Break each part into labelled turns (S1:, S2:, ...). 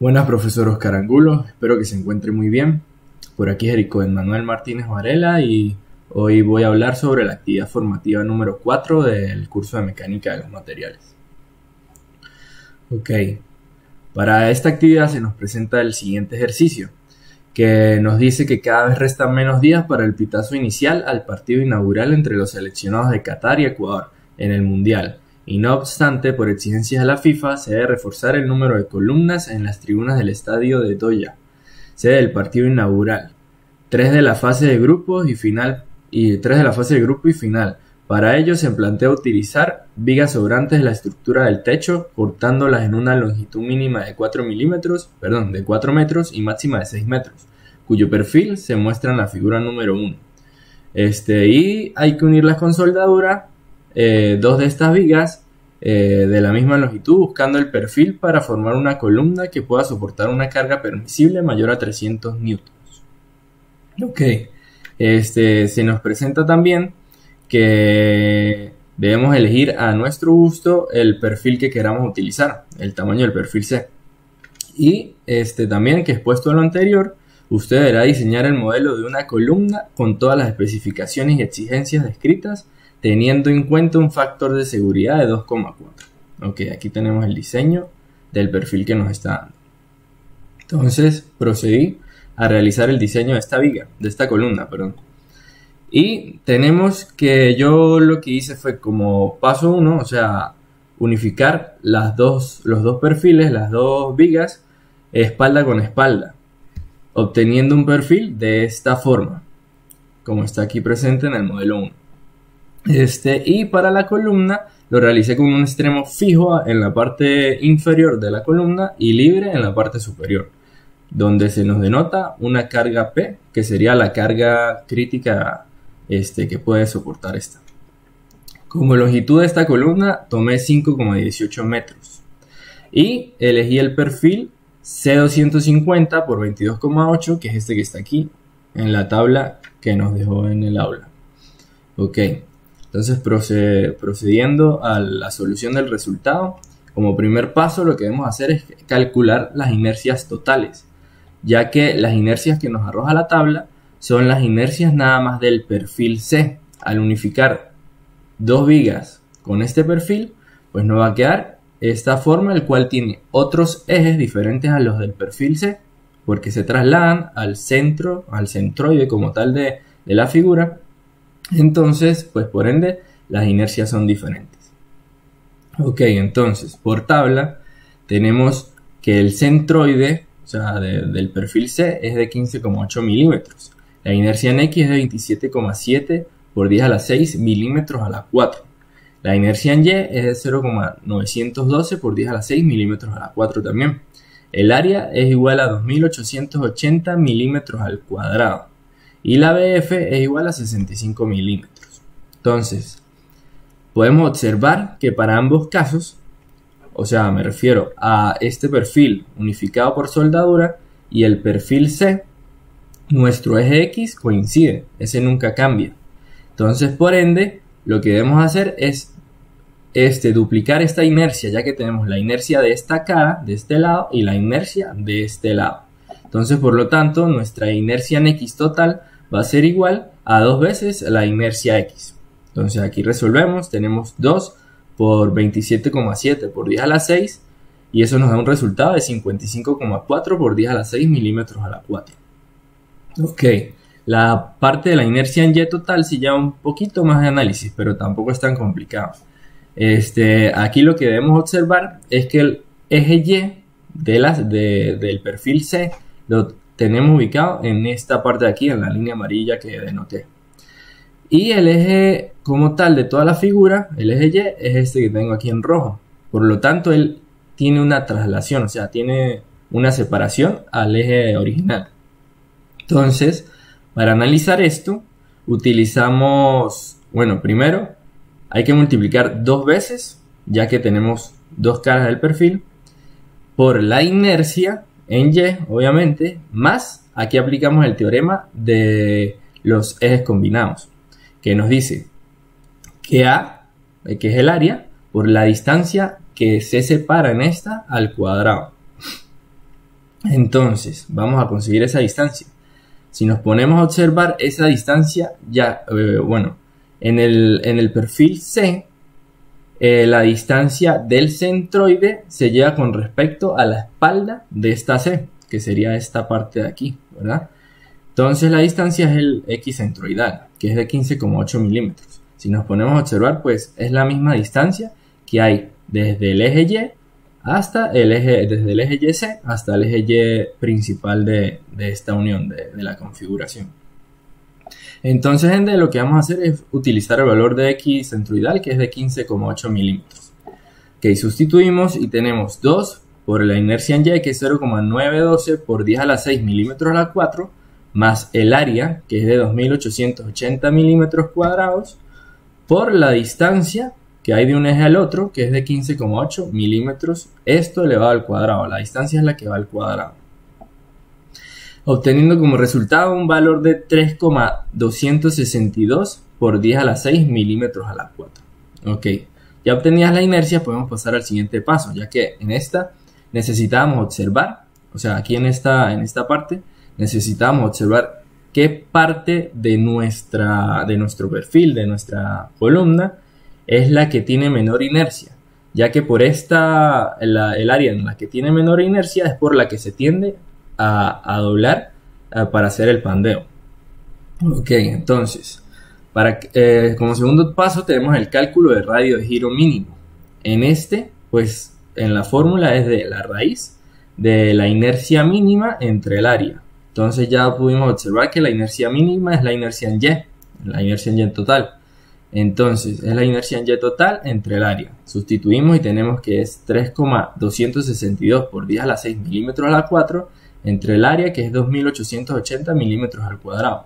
S1: Buenas, profesor Oscar Angulo. Espero que se encuentre muy bien. Por aquí es Erico Manuel Martínez Varela y hoy voy a hablar sobre la actividad formativa número 4 del curso de mecánica de los materiales. Ok, para esta actividad se nos presenta el siguiente ejercicio, que nos dice que cada vez restan menos días para el pitazo inicial al partido inaugural entre los seleccionados de Qatar y Ecuador en el Mundial y no obstante, por exigencias de la FIFA, se debe reforzar el número de columnas en las tribunas del estadio de Doya, sede del partido inaugural, tres de la fase de grupos y final y tres de la fase de grupo y final. Para ello se plantea utilizar vigas sobrantes de la estructura del techo, cortándolas en una longitud mínima de 4 milímetros, perdón, de 4 metros y máxima de 6 metros, cuyo perfil se muestra en la figura número 1. Este, y hay que unirlas con soldadura eh, dos de estas vigas eh, de la misma longitud buscando el perfil para formar una columna que pueda soportar una carga permisible mayor a 300 newtons. Ok, este, se nos presenta también que debemos elegir a nuestro gusto el perfil que queramos utilizar, el tamaño del perfil C. Y este, también que expuesto a lo anterior, usted deberá diseñar el modelo de una columna con todas las especificaciones y exigencias descritas teniendo en cuenta un factor de seguridad de 2,4. Ok, aquí tenemos el diseño del perfil que nos está dando. Entonces procedí a realizar el diseño de esta viga, de esta columna, perdón. Y tenemos que yo lo que hice fue como paso 1, o sea, unificar las dos, los dos perfiles, las dos vigas, espalda con espalda, obteniendo un perfil de esta forma, como está aquí presente en el modelo 1. Este, y para la columna lo realicé con un extremo fijo en la parte inferior de la columna y libre en la parte superior, donde se nos denota una carga P, que sería la carga crítica este, que puede soportar esta. Como longitud de esta columna tomé 5,18 metros y elegí el perfil C250 por 22,8, que es este que está aquí en la tabla que nos dejó en el aula. Ok. Entonces, procediendo a la solución del resultado, como primer paso lo que debemos hacer es calcular las inercias totales, ya que las inercias que nos arroja la tabla son las inercias nada más del perfil C. Al unificar dos vigas con este perfil, pues nos va a quedar esta forma, el cual tiene otros ejes diferentes a los del perfil C, porque se trasladan al centro, al centroide como tal de, de la figura, entonces, pues por ende, las inercias son diferentes. Ok, entonces, por tabla, tenemos que el centroide, o sea, del perfil C, es de 15,8 milímetros. La inercia en X es de 27,7 por 10 a la 6 milímetros a la 4. La inercia en Y es de 0,912 por 10 a la 6 milímetros a la 4 también. El área es igual a 2880 milímetros al cuadrado y la BF es igual a 65 milímetros. Entonces, podemos observar que para ambos casos, o sea, me refiero a este perfil unificado por soldadura y el perfil C, nuestro eje X coincide, ese nunca cambia. Entonces, por ende, lo que debemos hacer es este, duplicar esta inercia, ya que tenemos la inercia de esta cara, de este lado, y la inercia de este lado. Entonces, por lo tanto, nuestra inercia en X total va a ser igual a dos veces la inercia X. Entonces aquí resolvemos, tenemos 2 por 27,7 por 10 a la 6 y eso nos da un resultado de 55,4 por 10 a la 6 milímetros a la 4. Ok, la parte de la inercia en Y total sí lleva un poquito más de análisis, pero tampoco es tan complicado. Este, aquí lo que debemos observar es que el eje Y de las, del perfil C lo tenemos ubicado en esta parte de aquí, en la línea amarilla que denoté. Y el eje como tal de toda la figura, el eje Y, es este que tengo aquí en rojo. Por lo tanto, él tiene una traslación, o sea, tiene una separación al eje original. Entonces, para analizar esto, utilizamos, bueno, primero hay que multiplicar dos veces, ya que tenemos dos caras del perfil, por la inercia en Y, obviamente, más aquí aplicamos el teorema de los ejes combinados, que nos dice que A, que es el área, por la distancia que se separa en esta al cuadrado. Entonces, vamos a conseguir esa distancia. Si nos ponemos a observar esa distancia, ya, eh, bueno, en el, en el perfil C, eh, la distancia del centroide se lleva con respecto a la espalda de esta C, que sería esta parte de aquí, ¿verdad? Entonces la distancia es el X centroidal, que es de 15,8 milímetros. Si nos ponemos a observar, pues es la misma distancia que hay desde el eje Y hasta el eje, desde el eje YC hasta el eje Y principal de, esta unión de, de la configuración. Entonces, gente, lo que vamos a hacer es utilizar el valor de X centroidal, que es de 15,8 milímetros. Que sustituimos y tenemos 2 por la inercia en Y, que es 0,912 por 10 a la 6 milímetros a la 4, más el área, que es de 2880 milímetros cuadrados, por la distancia que hay de un eje al otro, que es de 15,8 milímetros, esto elevado al cuadrado. La distancia es la que va al cuadrado obteniendo como resultado un valor de 3,262 por 10 a la 6 milímetros a la 4. Ok, ya obtenías la inercia, podemos pasar al siguiente paso, ya que en esta necesitábamos observar, o sea, aquí en esta, en esta parte, necesitábamos observar qué parte de, nuestra, de nuestro perfil, de nuestra columna, es la que tiene menor inercia, ya que por esta, el área en la que tiene menor inercia es por la que se tiende a, doblar eh, para hacer el pandeo. Ok, entonces, para, eh, como segundo paso tenemos el cálculo del radio de giro mínimo. En este, pues en la fórmula es de la raíz de la inercia mínima entre el área. Entonces ya pudimos observar que la inercia mínima es la inercia en Y, la inercia en Y total. Entonces es la inercia en Y total entre el área. Sustituimos y tenemos que es 3,262 por 10 a la 6 milímetros a la 4 entre el área que es 2880 milímetros al cuadrado,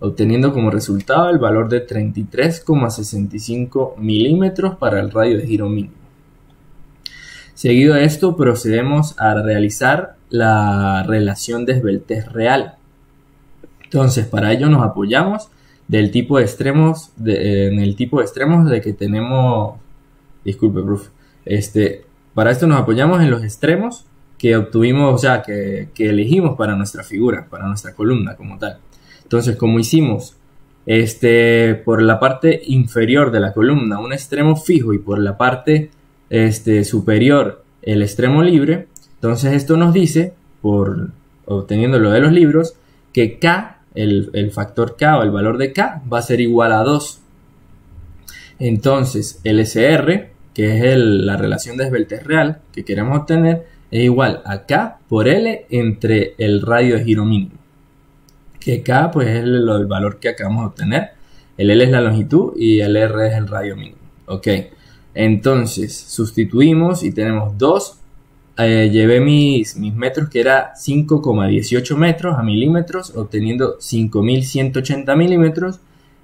S1: obteniendo como resultado el valor de 33,65 milímetros para el radio de giro mínimo. Seguido de esto procedemos a realizar la relación de esbeltez real. Entonces para ello nos apoyamos del tipo de extremos, en el tipo de extremos de que tenemos, disculpe, profe, este, para esto nos apoyamos en los extremos que obtuvimos, o sea, que, elegimos para nuestra figura, para nuestra columna como tal. Entonces, como hicimos este, por la parte inferior de la columna un extremo fijo y por la parte este, superior el extremo libre, entonces esto nos dice, por obteniendo lo de los libros, que K, el, factor K o el valor de K va a ser igual a 2. Entonces, el SR, que es la relación de esbeltez real que queremos obtener, es igual a K por L entre el radio de giro mínimo. Que K pues es el, valor que acabamos de obtener. El L es la longitud y el R es el radio mínimo. Ok. Entonces sustituimos y tenemos 2. Eh, llevé mis, mis metros que era 5,18 metros a milímetros, obteniendo 5180 milímetros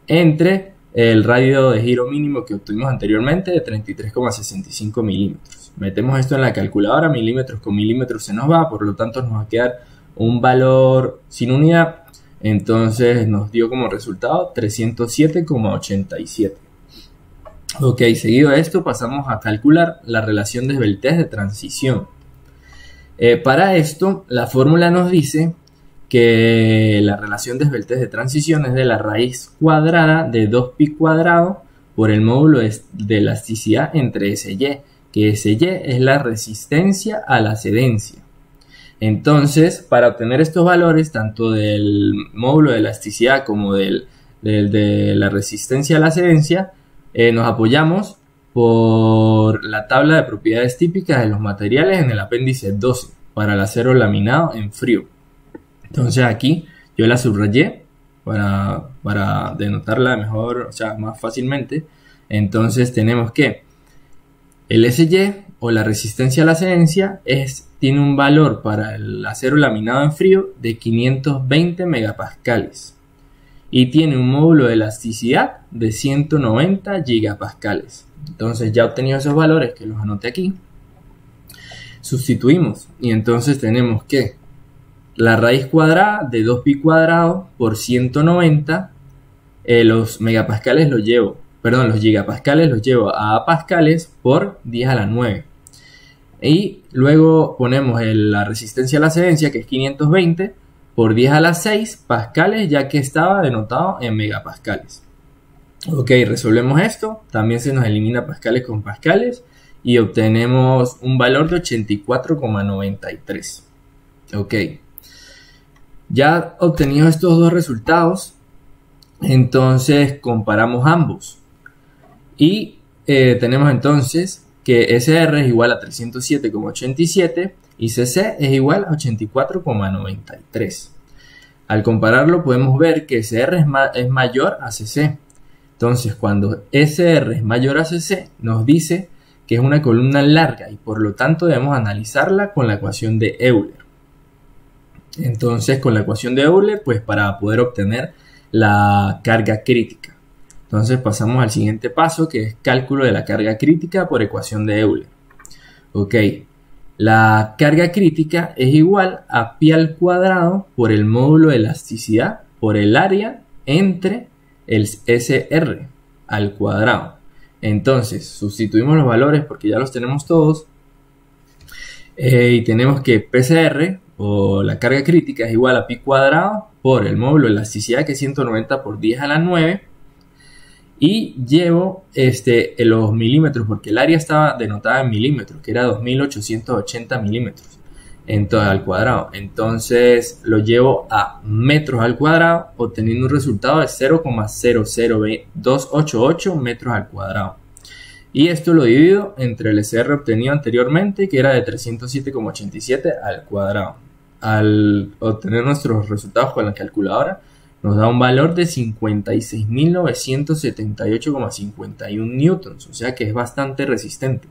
S1: entre el radio de giro mínimo que obtuvimos anteriormente de 33,65 milímetros metemos esto en la calculadora, milímetros con milímetros se nos va, por lo tanto nos va a quedar un valor sin unidad, entonces nos dio como resultado 307,87. Ok, seguido a esto pasamos a calcular la relación de esbeltez de transición. Eh, para esto, la fórmula nos dice que la relación de esbeltez de transición es de la raíz cuadrada de 2pi cuadrado por el módulo de elasticidad entre S y que Y es la resistencia a la cedencia. Entonces, para obtener estos valores, tanto del módulo de elasticidad como del, de la resistencia a la cedencia, eh, nos apoyamos por la tabla de propiedades típicas de los materiales en el apéndice 12 para el acero laminado en frío. Entonces aquí yo la subrayé para, para denotarla mejor, o sea, más fácilmente. Entonces tenemos que el SY o la resistencia a la cedencia es, tiene un valor para el acero laminado en frío de 520 megapascales y tiene un módulo de elasticidad de 190 gigapascales. Entonces ya obtenido esos valores que los anoté aquí, sustituimos y entonces tenemos que la raíz cuadrada de 2pi cuadrado por 190, eh, los megapascales los llevo perdón, los gigapascales los llevo a pascales por 10 a la 9. Y luego ponemos la resistencia a la cedencia, que es 520 por 10 a las 6 pascales, ya que estaba denotado en megapascales. Ok, resolvemos esto. También se nos elimina pascales con pascales y obtenemos un valor de 84,93. Ok. Ya obtenido estos dos resultados, entonces comparamos ambos. Y eh, tenemos entonces que SR es igual a 307,87 y CC es igual a 84,93. Al compararlo podemos ver que SR es, es mayor a CC. Entonces cuando SR es mayor a CC nos dice que es una columna larga y por lo tanto debemos analizarla con la ecuación de Euler. Entonces con la ecuación de Euler pues para poder obtener la carga crítica. Entonces pasamos al siguiente paso que es cálculo de la carga crítica por ecuación de Euler. Ok, la carga crítica es igual a pi al cuadrado por el módulo de elasticidad por el área entre el SR al cuadrado. Entonces, sustituimos los valores porque ya los tenemos todos. Eh, y tenemos que PCR o la carga crítica es igual a pi cuadrado por el módulo de elasticidad que es 190 por 10 a la 9 y llevo este, los milímetros porque el área estaba denotada en milímetros que era 2880 milímetros en todo al cuadrado. Entonces lo llevo a metros al cuadrado obteniendo un resultado de 0,00288 metros al cuadrado. Y esto lo divido entre el SR obtenido anteriormente que era de 307,87 al cuadrado. Al obtener nuestros resultados con la calculadora nos da un valor de 56.978,51 newtons, o sea que es bastante resistente.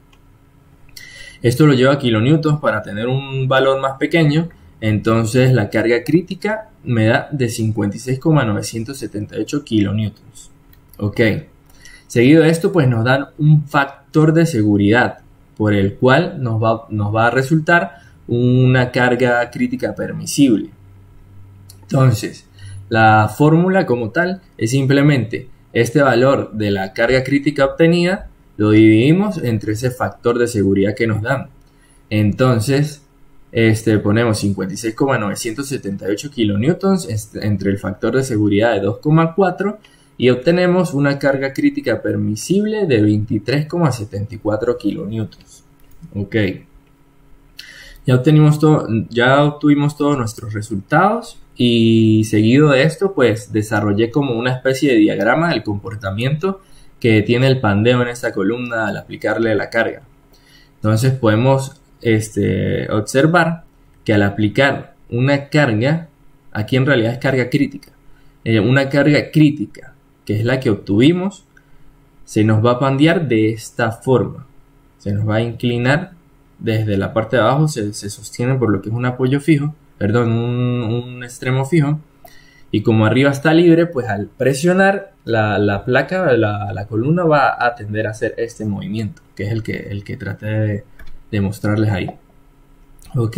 S1: Esto lo lleva a kilonewtons para tener un valor más pequeño, entonces la carga crítica me da de 56,978 kilonewtons. Ok. Seguido de esto, pues nos dan un factor de seguridad por el cual nos va, nos va a resultar una carga crítica permisible. Entonces, la fórmula como tal es simplemente este valor de la carga crítica obtenida lo dividimos entre ese factor de seguridad que nos dan. Entonces, este, ponemos 56,978 kilonewtons entre el factor de seguridad de 2,4 y obtenemos una carga crítica permisible de 23,74 kilonewtons. Ok. Ya, ya obtuvimos todos nuestros resultados y seguido de esto pues desarrollé como una especie de diagrama del comportamiento que tiene el pandeo en esta columna al aplicarle la carga. Entonces podemos este, observar que al aplicar una carga, aquí en realidad es carga crítica, eh, una carga crítica que es la que obtuvimos, se nos va a pandear de esta forma. Se nos va a inclinar desde la parte de abajo se, sostiene por lo que es un apoyo fijo, perdón, un, extremo fijo. Y como arriba está libre, pues al presionar la, placa, la, columna va a tender a hacer este movimiento, que es el que, el que traté de, mostrarles ahí. Ok,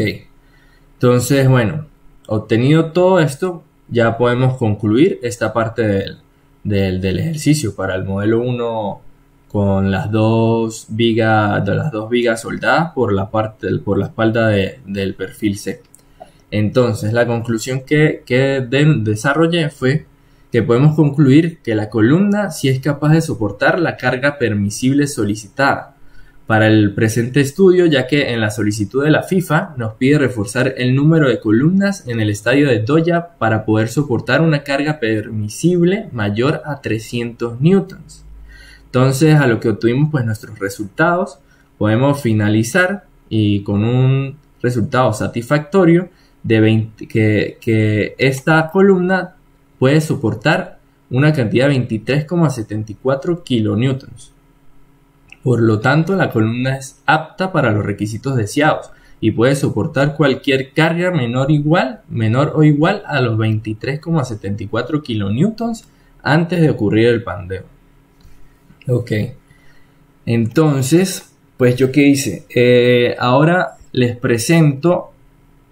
S1: entonces bueno, obtenido todo esto, ya podemos concluir esta parte del, del, del ejercicio. Para el modelo 1 con las dos vigas, de las dos vigas soldadas por la parte, por la espalda del perfil C. Entonces, la conclusión que, desarrollé fue que podemos concluir que la columna sí es capaz de soportar la carga permisible solicitada para el presente estudio, ya que en la solicitud de la FIFA nos pide reforzar el número de columnas en el estadio de Doya para poder soportar una carga permisible mayor a 300 newtons. Entonces, a lo que obtuvimos pues nuestros resultados, podemos finalizar y con un resultado satisfactorio de que, que esta columna puede soportar una cantidad de 23,74 kilonewtons. Por lo tanto, la columna es apta para los requisitos deseados y puede soportar cualquier carga menor, igual, menor o igual a los 23,74 kilonewtons antes de ocurrir el pandeo. Ok. Entonces, pues yo qué hice. Eh, ahora les presento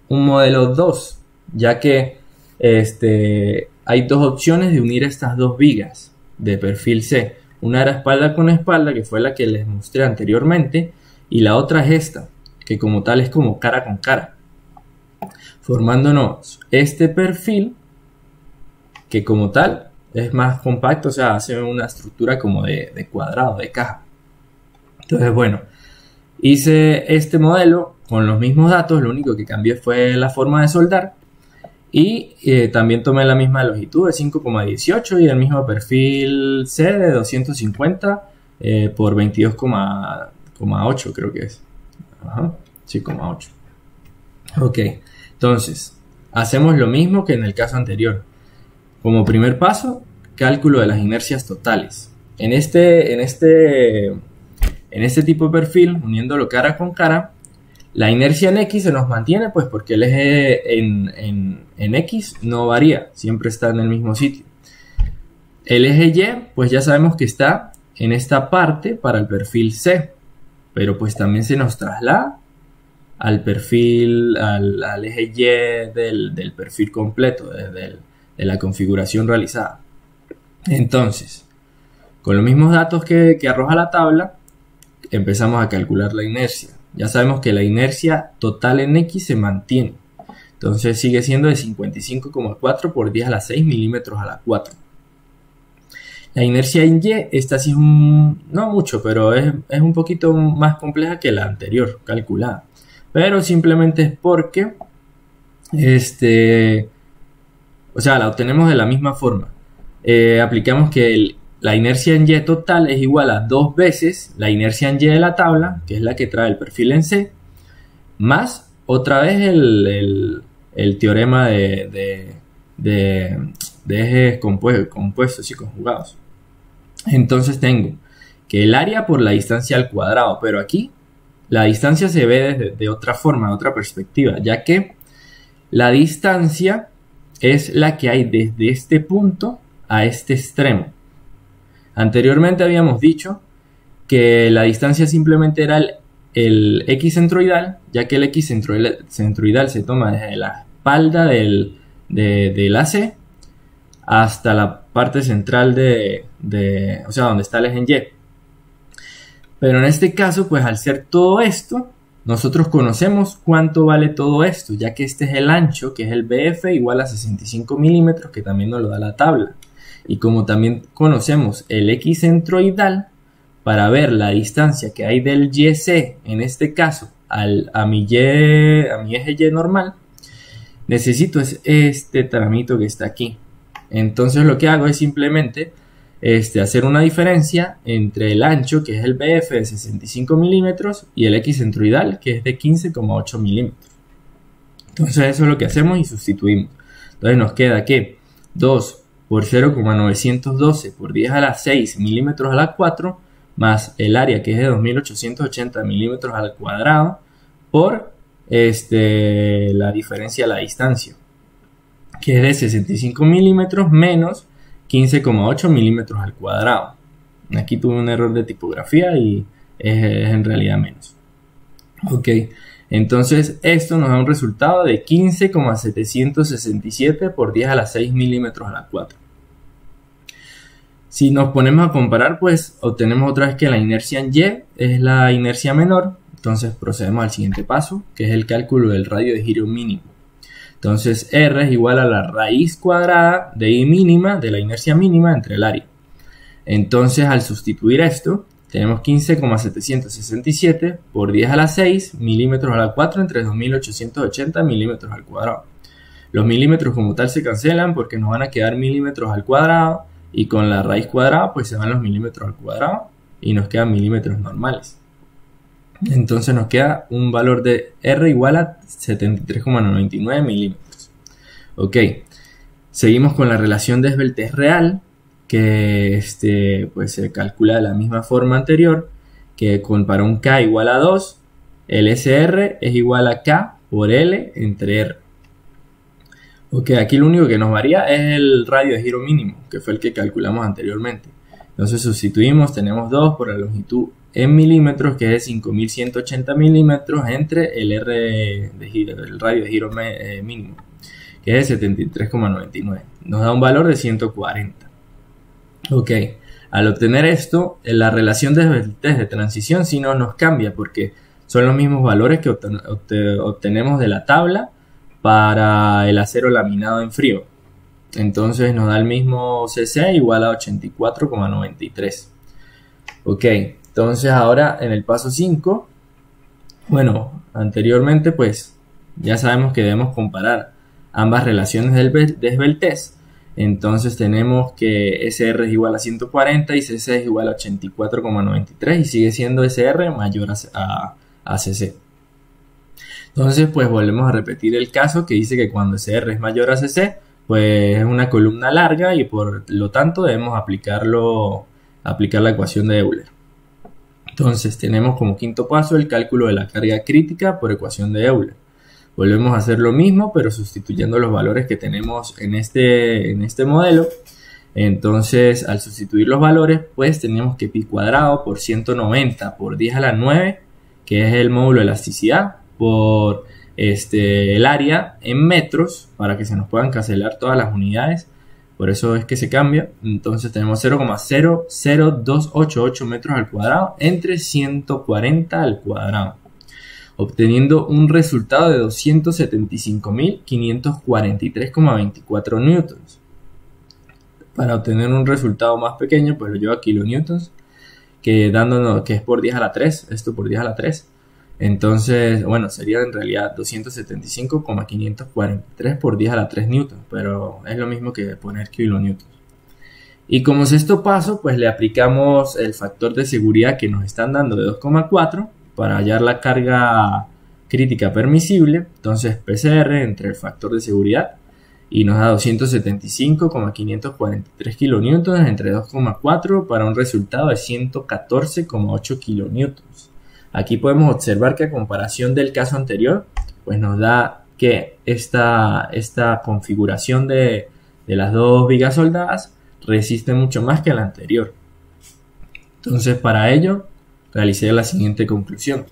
S1: un modelo 2, ya que este, hay dos opciones de unir estas dos vigas de perfil C. Una era espalda con espalda, que fue la que les mostré anteriormente, y la otra es esta, que como tal es como cara con cara, formándonos este perfil que como tal es más compacto, o sea, hace una estructura como de, de cuadrado, de caja. Entonces, bueno, hice este modelo con los mismos datos, lo único que cambié fue la forma de soldar y eh, también tomé la misma longitud de 5,18 y el mismo perfil C de 250 eh, por 22,8 creo que es. Ajá, 8. Ok, entonces, hacemos lo mismo que en el caso anterior. Como primer paso, cálculo de las inercias totales. En este, en este, en este tipo de perfil, uniéndolo cara con cara, la inercia en X se nos mantiene, pues porque el eje en, X no varía, siempre está en el mismo sitio. El eje Y, pues ya sabemos que está en esta parte para el perfil C, pero pues también se nos traslada al perfil, al, eje Y del, perfil completo, de, la configuración realizada. Entonces, con los mismos datos que arroja la tabla, empezamos a calcular la inercia ya sabemos que la inercia total en X se mantiene. Entonces sigue siendo de 55,4 por 10 a la 6 milímetros a la 4. La inercia en Y, esta sí es un, no mucho, pero es, un poquito más compleja que la anterior, calculada. Pero simplemente es porque, este, o sea, la obtenemos de la misma forma. Eh, aplicamos que el la inercia en Y total es igual a dos veces la inercia en Y de la tabla, que es la que trae el perfil en C, más otra vez el, teorema de, ejes compuestos y conjugados. Entonces tengo que el área por la distancia al cuadrado, pero aquí la distancia se ve desde, de otra forma, de otra perspectiva, ya que la distancia es la que hay desde este punto a este extremo. Anteriormente habíamos dicho que la distancia simplemente era el, x centroidal, ya que el x centroidal, se toma desde la espalda del, de, AC hasta la parte central de, o sea, donde está el eje Y. Pero en este caso, pues al ser todo esto, nosotros conocemos cuánto vale todo esto, ya que este es el ancho, que es el BF, igual a 65 milímetros, que también nos lo da la tabla. Y como también conocemos el X centroidal, para ver la distancia que hay del YC, en este caso, al, a, mi y, a mi eje Y normal, necesito este tramito que está aquí. Entonces lo que hago es simplemente este, hacer una diferencia entre el ancho, que es el BF de 65 milímetros, y el X centroidal, que es de 15,8 milímetros. Entonces eso es lo que hacemos y sustituimos. Entonces nos queda que 2 por 0,912 por 10 a la 6 milímetros a la 4 más el área que es de 2880 milímetros al cuadrado por este, la diferencia de la distancia que es de 65 milímetros menos 15,8 milímetros al cuadrado. Aquí tuve un error de tipografía y es, es en realidad menos. Ok entonces esto nos da un resultado de 15,767 por 10 a la 6 milímetros a la 4. Si nos ponemos a comparar, pues obtenemos otra vez que la inercia en Y es la inercia menor. Entonces procedemos al siguiente paso, que es el cálculo del radio de giro mínimo. Entonces R es igual a la raíz cuadrada de I mínima de la inercia mínima entre el área. Entonces al sustituir esto, tenemos 15,767 por 10 a la 6 milímetros a la 4 entre 2880 milímetros al cuadrado. Los milímetros como tal se cancelan porque nos van a quedar milímetros al cuadrado y con la raíz cuadrada pues se van los milímetros al cuadrado y nos quedan milímetros normales. Entonces nos queda un valor de R igual a 73,99 milímetros. Ok, seguimos con la relación de esbeltez real que este, pues se calcula de la misma forma anterior, que con, para un K igual a 2, el SR es igual a K por L entre R. Ok, aquí lo único que nos varía es el radio de giro mínimo, que fue el que calculamos anteriormente. Entonces sustituimos, tenemos 2 por la longitud en milímetros, que es 5180 milímetros, entre el R de giro, el radio de giro eh, mínimo, que es 73,99. Nos da un valor de 140. Ok, al obtener esto, la relación de, de transición si no nos cambia porque son los mismos valores que obtenemos de la tabla para el acero laminado en frío. Entonces nos da el mismo CC igual a 84,93. Ok, entonces ahora en el paso 5, bueno, anteriormente pues ya sabemos que debemos comparar ambas relaciones del desveltez. Entonces tenemos que SR es igual a 140 y CC es igual a 84,93 y sigue siendo SR mayor a, a CC. Entonces pues volvemos a repetir el caso que dice que cuando SR es mayor a CC, pues es una columna larga y por lo tanto debemos aplicarlo, aplicar la ecuación de Euler. Entonces tenemos como quinto paso el cálculo de la carga crítica por ecuación de Euler. Volvemos a hacer lo mismo pero sustituyendo los valores que tenemos en este, en este modelo. Entonces al sustituir los valores pues tenemos que pi cuadrado por 190 por 10 a la 9 que es el módulo de elasticidad por este, el área en metros para que se nos puedan cancelar todas las unidades. Por eso es que se cambia. Entonces tenemos 0,00288 metros al cuadrado entre 140 al cuadrado. Obteniendo un resultado de 275.543,24 newtons. Para obtener un resultado más pequeño, pues lo llevo a kilonewtons, que dándonos que es por 10 a la 3, esto por 10 a la 3, entonces, bueno, sería en realidad 275,543 por 10 a la 3 newtons, pero es lo mismo que poner kilonewtons. Y como sexto paso, pues le aplicamos el factor de seguridad que nos están dando de 2,4 para hallar la carga crítica permisible. Entonces, PCR entre el factor de seguridad y nos da 275,543 kilonewtons entre 2,4 para un resultado de 114,8 kilonewtons. Aquí podemos observar que a comparación del caso anterior, pues nos da que esta, esta configuración de, las dos vigas soldadas resiste mucho más que la anterior. Entonces, para ello, realicé la siguiente conclusión.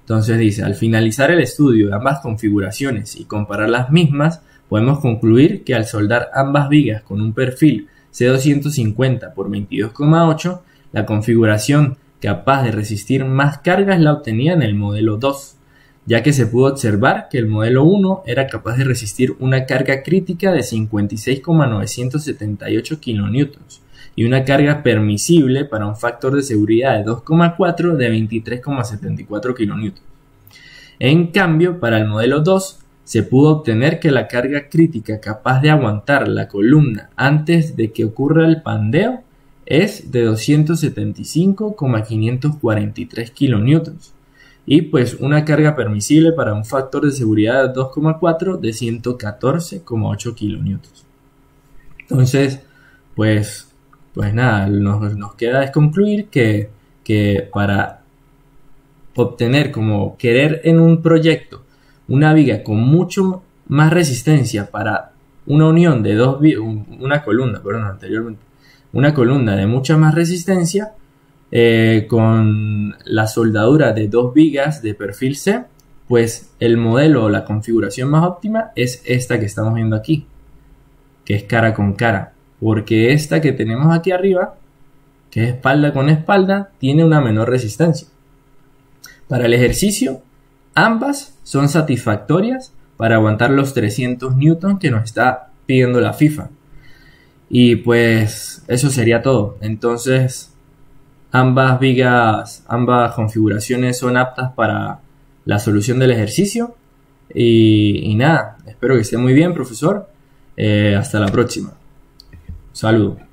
S1: Entonces dice, al finalizar el estudio de ambas configuraciones y comparar las mismas, podemos concluir que al soldar ambas vigas con un perfil C250 por 22,8, la configuración capaz de resistir más cargas la obtenía en el modelo 2, ya que se pudo observar que el modelo 1 era capaz de resistir una carga crítica de 56,978 kN y una carga permisible para un factor de seguridad de 2,4 de 23,74 kN. En cambio, para el modelo 2 se pudo obtener que la carga crítica capaz de aguantar la columna antes de que ocurra el pandeo es de 275,543 kN y pues una carga permisible para un factor de seguridad de 2,4 de 114,8 kN. Entonces, pues, pues nada, nos, queda es concluir que, que para obtener como querer en un proyecto una viga con mucho más resistencia para una unión de dos una columna, perdón, anteriormente una columna de mucha más resistencia eh, con la soldadura de dos vigas de perfil C, pues el modelo o la configuración más óptima es esta que estamos viendo aquí, que es cara con cara, porque esta que tenemos aquí arriba, que es espalda con espalda, tiene una menor resistencia. Para el ejercicio, ambas son satisfactorias para aguantar los 300 newtons que nos está pidiendo la FIFA. Y pues eso sería todo. Entonces, ambas vigas, ambas configuraciones son aptas para la solución del ejercicio. Y, nada, espero que esté muy bien, profesor. Eh, hasta la próxima. Saludos.